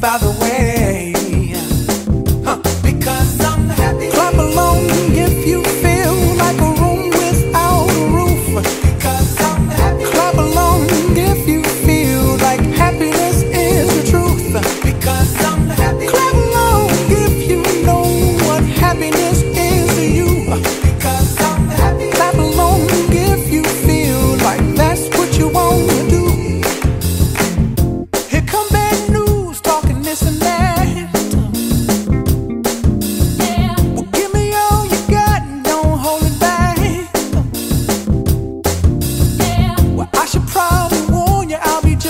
by the way.